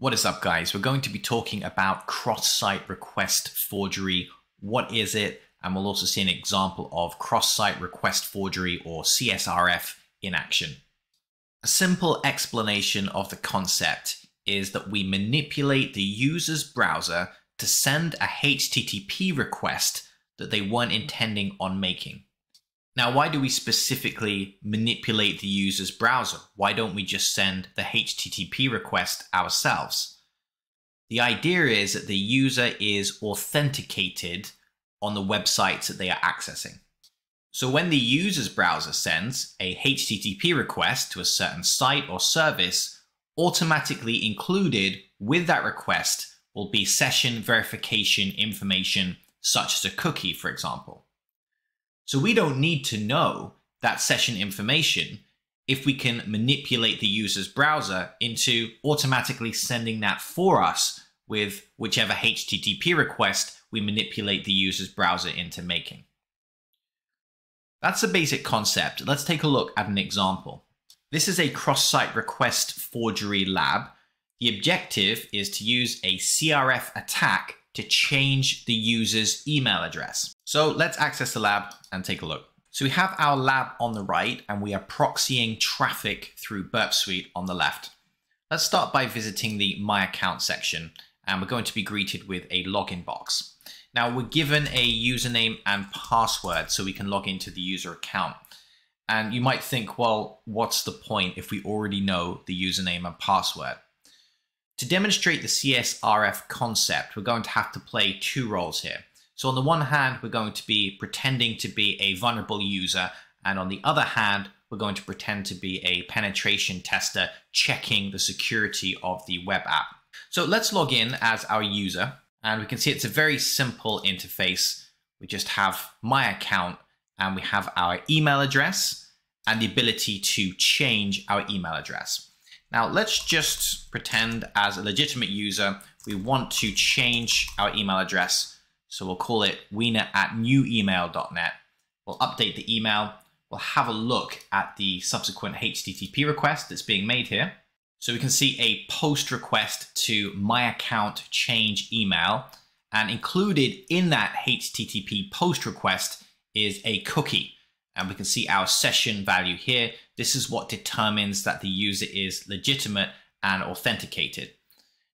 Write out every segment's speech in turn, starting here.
What is up guys? We're going to be talking about cross-site request forgery. What is it? And we'll also see an example of cross-site request forgery or CSRF in action. A simple explanation of the concept is that we manipulate the user's browser to send a HTTP request that they weren't intending on making. Now, why do we specifically manipulate the user's browser? Why don't we just send the HTTP request ourselves? The idea is that the user is authenticated on the websites that they are accessing. So when the user's browser sends a HTTP request to a certain site or service, automatically included with that request will be session verification information such as a cookie, for example. So we don't need to know that session information if we can manipulate the user's browser into automatically sending that for us with whichever HTTP request we manipulate the user's browser into making. That's a basic concept. Let's take a look at an example. This is a cross-site request forgery lab. The objective is to use a CSRF attack to change the user's email address. So let's access the lab and take a look. So we have our lab on the right and we are proxying traffic through Burp Suite on the left. Let's start by visiting the My Account section and we're going to be greeted with a login box. Now we're given a username and password so we can log into the user account. And you might think, well, what's the point if we already know the username and password? To demonstrate the CSRF concept, we're going to have to play two roles here. So on the one hand, we're going to be pretending to be a vulnerable user, and on the other hand, we're going to pretend to be a penetration tester checking the security of the web app. So let's log in as our user, and we can see it's a very simple interface. We just have my account, and we have our email address, and the ability to change our email address. Now let's just pretend as a legitimate user, we want to change our email address. So we'll call it wiener at newemail.net. We'll update the email. We'll have a look at the subsequent HTTP request that's being made here. So we can see a post request to my account change email and included in that HTTP post request is a cookie. And we can see our session value here. This is what determines that the user is legitimate and authenticated.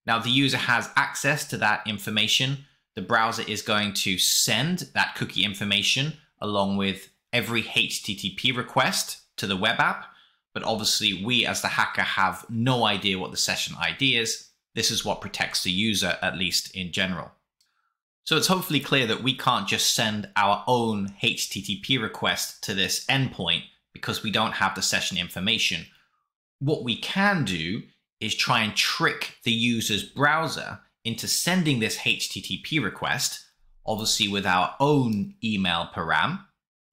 Now the user has access to that information. The browser is going to send that cookie information along with every HTTP request to the web app. But obviously we as the hacker have no idea what the session ID is. This is what protects the user, at least in general. So it's hopefully clear that we can't just send our own HTTP request to this endpoint because we don't have the session information. What we can do is try and trick the user's browser into sending this HTTP request, obviously with our own email param,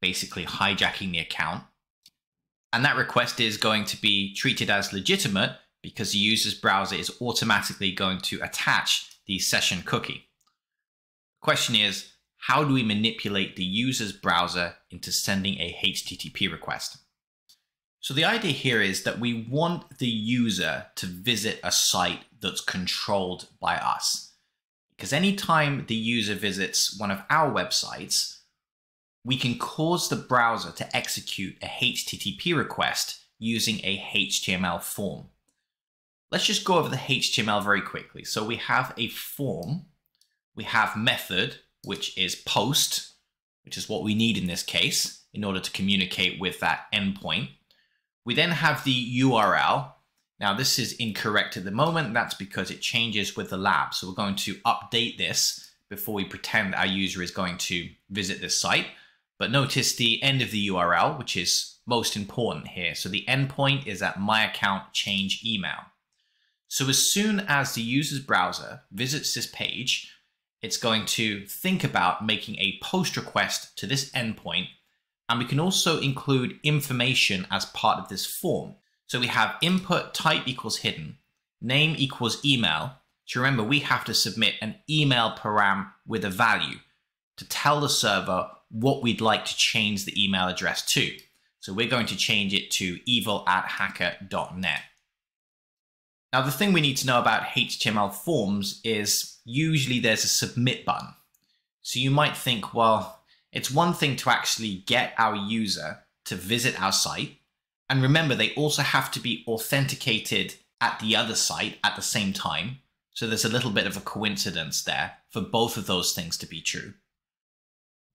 basically hijacking the account. And that request is going to be treated as legitimate because the user's browser is automatically going to attach the session cookie. Question is, how do we manipulate the user's browser into sending a HTTP request? So the idea here is that we want the user to visit a site that's controlled by us. Because anytime the user visits one of our websites, we can cause the browser to execute a HTTP request using a HTML form. Let's just go over the HTML very quickly. So we have a form we have method, which is post, which is what we need in this case in order to communicate with that endpoint. We then have the URL. Now this is incorrect at the moment. That's because it changes with the lab. So we're going to update this before we pretend our user is going to visit this site. But notice the end of the URL, which is most important here. So the endpoint is at my account change email. So as soon as the user's browser visits this page, it's going to think about making a post request to this endpoint. And we can also include information as part of this form. So we have input type equals hidden, name equals email. So remember, we have to submit an email param with a value to tell the server what we'd like to change the email address to. So we're going to change it to evil at hacker.net. Now, the thing we need to know about HTML forms is usually there's a submit button. So you might think, well, it's one thing to actually get our user to visit our site. And remember, they also have to be authenticated at the other site at the same time. So there's a little bit of a coincidence there for both of those things to be true.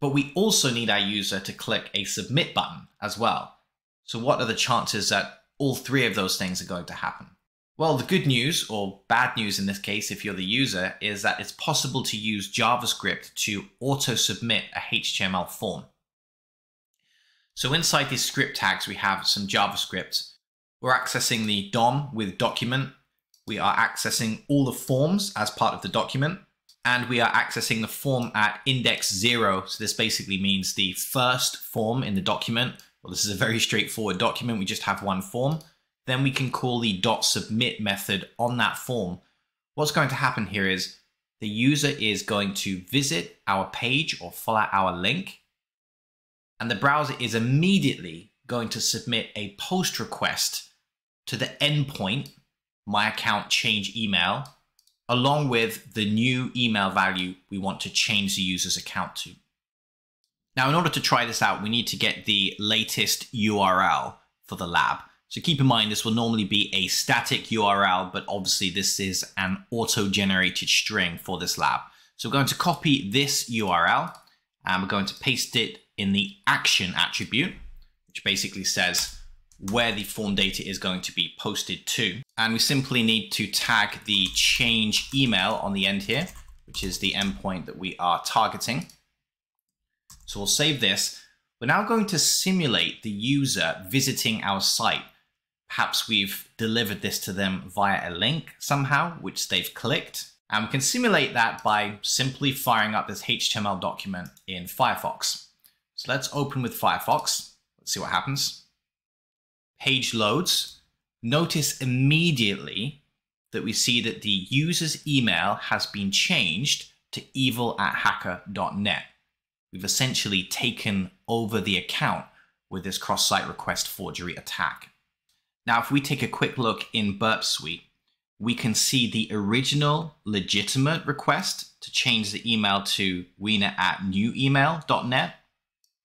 But we also need our user to click a submit button as well. So what are the chances that all three of those things are going to happen? Well, the good news, or bad news in this case, if you're the user, is that it's possible to use JavaScript to auto submit a HTML form. So inside these script tags, we have some JavaScript. We're accessing the DOM with document. We are accessing all the forms as part of the document. And we are accessing the form at index zero. So this basically means the first form in the document. Well, this is a very straightforward document. We just have one form. Then we can call the dot submit method on that form. What's going to happen here is the user is going to visit our page or follow our link. And the browser is immediately going to submit a post request to the endpoint, my account change email, along with the new email value we want to change the user's account to. Now, in order to try this out, we need to get the latest URL for the lab. So keep in mind, this will normally be a static URL, but obviously this is an auto-generated string for this lab. So we're going to copy this URL and we're going to paste it in the action attribute, which basically says where the form data is going to be posted to. And we simply need to tag the change email on the end here, which is the endpoint that we are targeting. So we'll save this. We're now going to simulate the user visiting our site Perhaps we've delivered this to them via a link somehow, which they've clicked. And we can simulate that by simply firing up this HTML document in Firefox. So let's open with Firefox. Let's see what happens. Page loads. Notice immediately that we see that the user's email has been changed to evil at hacker.net. We've essentially taken over the account with this cross-site request forgery attack. Now, if we take a quick look in Burp Suite, we can see the original legitimate request to change the email to wiener at newemail.net.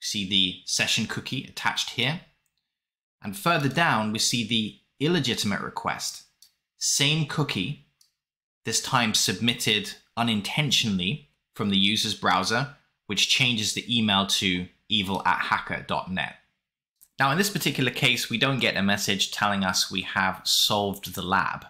See the session cookie attached here. And further down, we see the illegitimate request. Same cookie, this time submitted unintentionally from the user's browser, which changes the email to evil at hacker.net. Now, in this particular case, we don't get a message telling us we have solved the lab.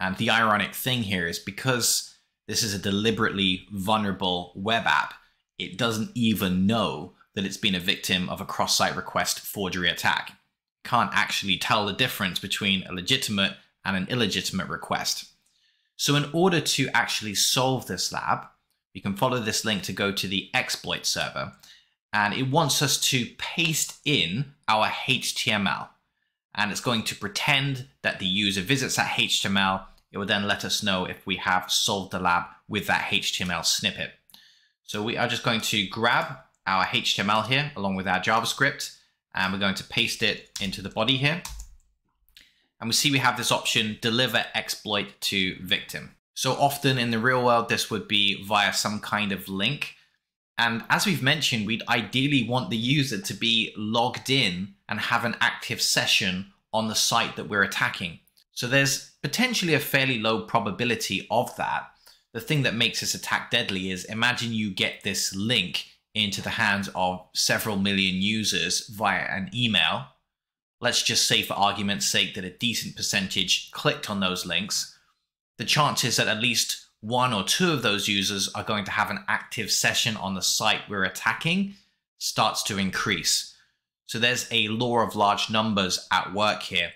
And the ironic thing here is because this is a deliberately vulnerable web app, it doesn't even know that it's been a victim of a cross-site request forgery attack. Can't actually tell the difference between a legitimate and an illegitimate request. So in order to actually solve this lab, you can follow this link to go to the exploit server and it wants us to paste in our HTML. And it's going to pretend that the user visits that HTML. It will then let us know if we have solved the lab with that HTML snippet. So we are just going to grab our HTML here along with our JavaScript, and we're going to paste it into the body here. And we see we have this option, deliver exploit to victim. So often in the real world, this would be via some kind of link and as we've mentioned, we'd ideally want the user to be logged in and have an active session on the site that we're attacking. So there's potentially a fairly low probability of that. The thing that makes this attack deadly is imagine you get this link into the hands of several million users via an email. Let's just say for argument's sake that a decent percentage clicked on those links. The chances that at least one or two of those users are going to have an active session on the site we're attacking starts to increase. So there's a law of large numbers at work here.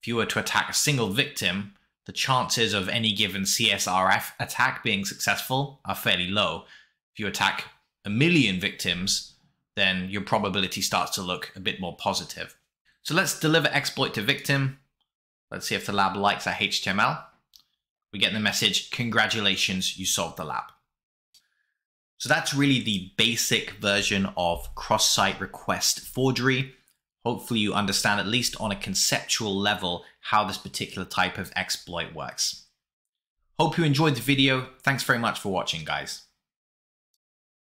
If you were to attack a single victim, the chances of any given CSRF attack being successful are fairly low. If you attack a million victims, then your probability starts to look a bit more positive. So let's deliver exploit to victim. Let's see if the lab likes our HTML we get the message, congratulations, you solved the lab. So that's really the basic version of cross-site request forgery. hopefully you understand at least on a conceptual level how this particular type of exploit works. Hope you enjoyed the video. Thanks very much for watching guys.